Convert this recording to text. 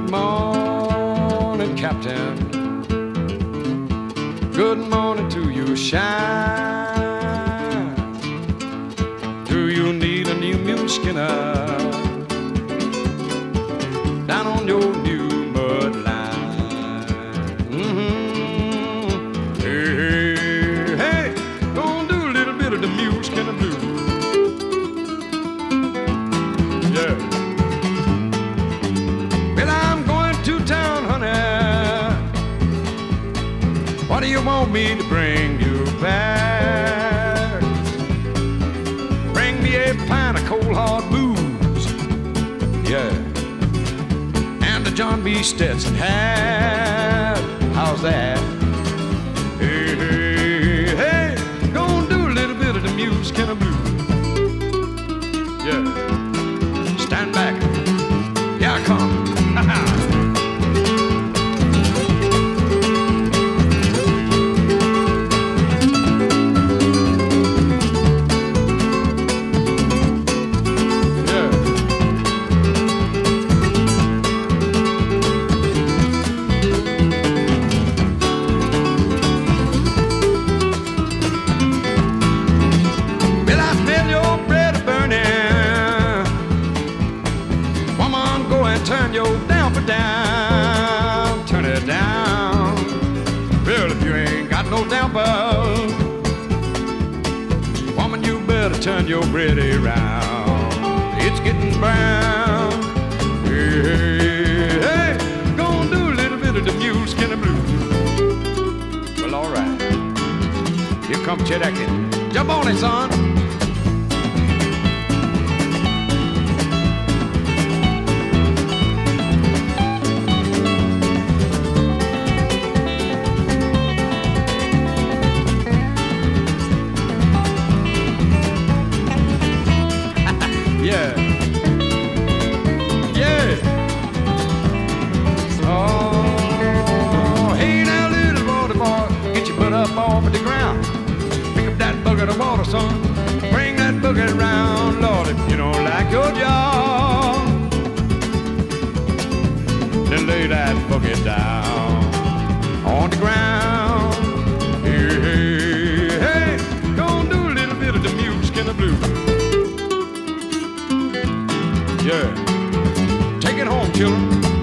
mountain. Good morning to you, shine. Do you need a new mule skinner? Down on your new mud line. Mm-hmm. Hey, hey, hey, gonna do a little bit of the mule skinner blues. What do you want me to bring you back? Bring me a pint of cold hard booze. Yeah. And a John B. Stetson hat. How's that? And turn your damper down. Turn it down. Well, if you ain't got no damper, woman, you better turn your bread around. It's getting brown. Hey, hey. Gonna do a little bit of the mule blues. Well, all right. Here comes Chet Atkins. Jump on it, son. Yeah. Yeah. Oh, hey now, little water boy, get your butt up off of the ground. Pick up that bucket of water, son. Bring that bucket Lord, if you don't like your job. Then lay that bucket down Yeah. Take it home, children.